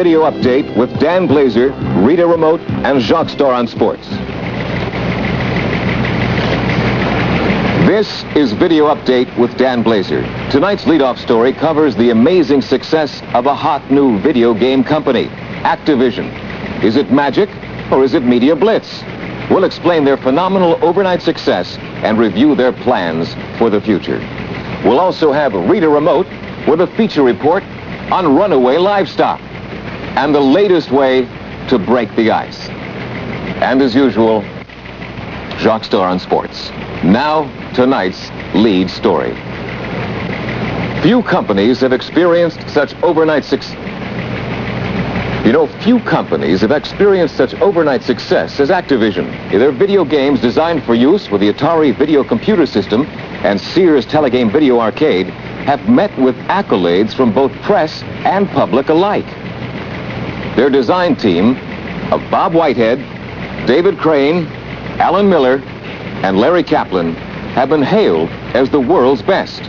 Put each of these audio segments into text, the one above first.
Video Update with Dan Blazer, Rita Remote, and Jacques Starr on sports. This is Video Update with Dan Blazer. Tonight's leadoff story covers the amazing success of a hot new video game company, Activision. Is it magic or is it media blitz? We'll explain their phenomenal overnight success and review their plans for the future. We'll also have Rita Remote with a feature report on runaway livestock and the latest way to break the ice. And as usual, Jacques Starr on sports. Now, tonight's lead story. Few companies have experienced such overnight success. You know, few companies have experienced such overnight success as Activision. Their video games designed for use with the Atari video computer system and Sears Telegame Video Arcade have met with accolades from both press and public alike. Their design team of Bob Whitehead, David Crane, Alan Miller, and Larry Kaplan have been hailed as the world's best.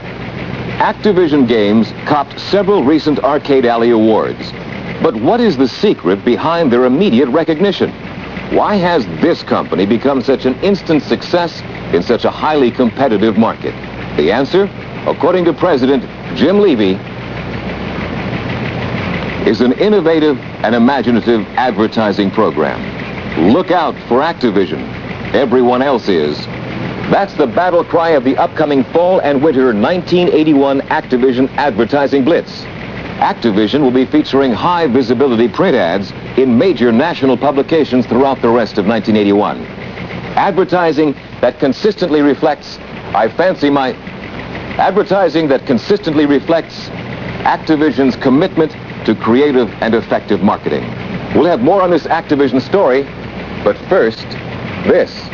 Activision Games copped several recent Arcade Alley awards. But what is the secret behind their immediate recognition? Why has this company become such an instant success in such a highly competitive market? The answer, according to President Jim Levy, is an innovative and imaginative advertising program. Look out for Activision. Everyone else is. That's the battle cry of the upcoming fall and winter 1981 Activision Advertising Blitz. Activision will be featuring high visibility print ads in major national publications throughout the rest of 1981. Advertising that consistently reflects, I fancy my, advertising that consistently reflects Activision's commitment to creative and effective marketing. We'll have more on this Activision story, but first, this.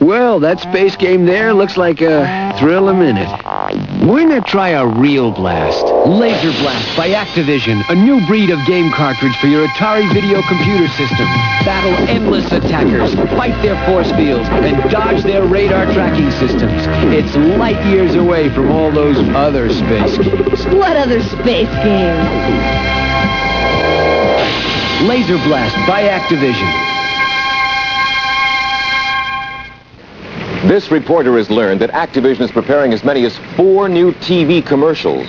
Well, that space game there looks like a thrill a minute. Why not try a real blast? Laser Blast by Activision, a new breed of game cartridge for your Atari video computer system. Battle endless attackers, fight their force fields, and dodge their radar tracking systems. It's light years away from all those other space games. What other space games? Laser Blast by Activision. This reporter has learned that Activision is preparing as many as four new TV commercials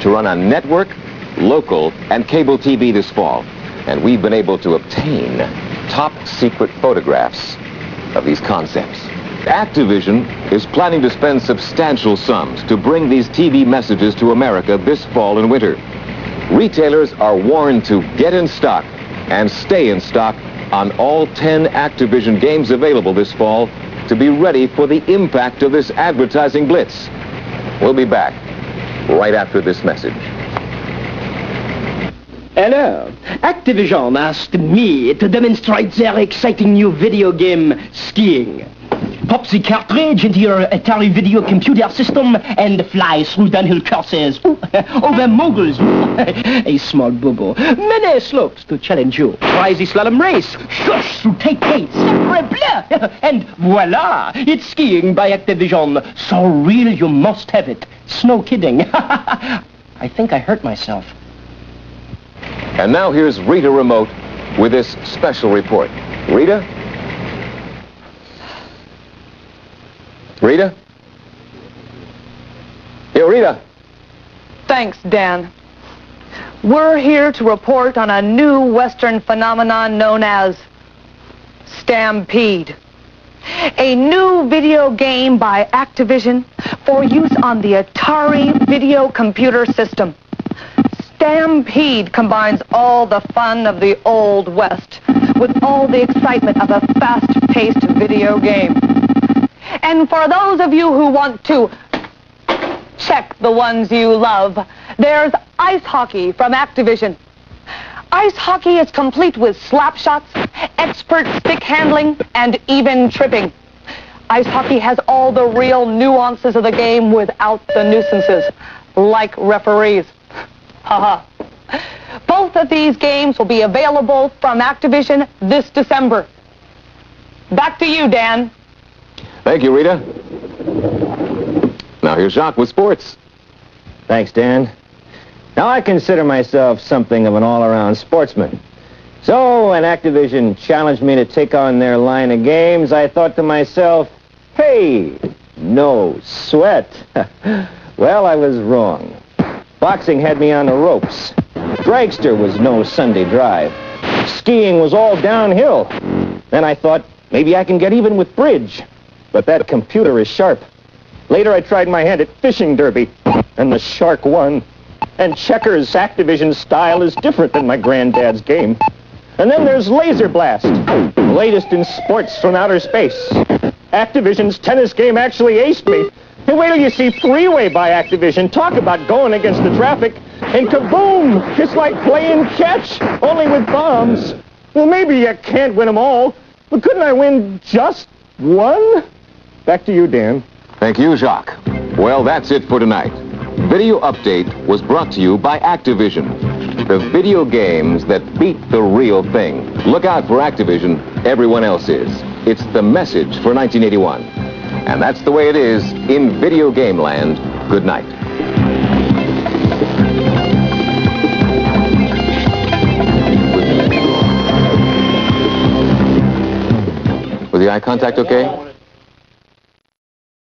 to run on network, local, and cable TV this fall. And we've been able to obtain top secret photographs of these concepts. Activision is planning to spend substantial sums to bring these TV messages to America this fall and winter. Retailers are warned to get in stock and stay in stock on all 10 Activision games available this fall to be ready for the impact of this advertising blitz. We'll be back right after this message. Hello. Activision asked me to demonstrate their exciting new video game, Skiing. Pop the cartridge into your Atari video computer system and fly through downhill courses over moguls. a small bubble. Many slopes to challenge you. The slalom race. Shush through tight gates. And voila! It's skiing by Activision. So real you must have it. Snow kidding. I think I hurt myself. And now here's Rita Remote with this special report. Rita? Rita? Yo, Rita. Thanks, Dan. We're here to report on a new Western phenomenon known as Stampede. A new video game by Activision for use on the Atari video computer system. Stampede combines all the fun of the Old West with all the excitement of a fast-paced video game. And for those of you who want to check the ones you love, there's ice hockey from Activision. Ice hockey is complete with slap shots, expert stick handling, and even tripping. Ice hockey has all the real nuances of the game without the nuisances, like referees. Haha. Both of these games will be available from Activision this December. Back to you, Dan. Thank you, Rita. Now here's Jacques with sports. Thanks, Dan. Now, I consider myself something of an all-around sportsman. So, when Activision challenged me to take on their line of games, I thought to myself, hey, no sweat. well, I was wrong. Boxing had me on the ropes. Dragster was no Sunday drive. Skiing was all downhill. Then I thought, maybe I can get even with bridge. But that computer is sharp. Later, I tried my hand at fishing derby, and the shark won. And checkers Activision style is different than my granddad's game. And then there's Laser Blast, the latest in sports from outer space. Activision's tennis game actually aced me. And wait till you see Freeway by Activision. Talk about going against the traffic. And kaboom! It's like playing catch, only with bombs. Well, maybe you can't win them all, but couldn't I win just one? Back to you, Dan. Thank you, Jacques. Well, that's it for tonight. Video Update was brought to you by Activision. The video games that beat the real thing. Look out for Activision. Everyone else is. It's the message for 1981. And that's the way it is in video game land. Good night. Was the eye contact okay?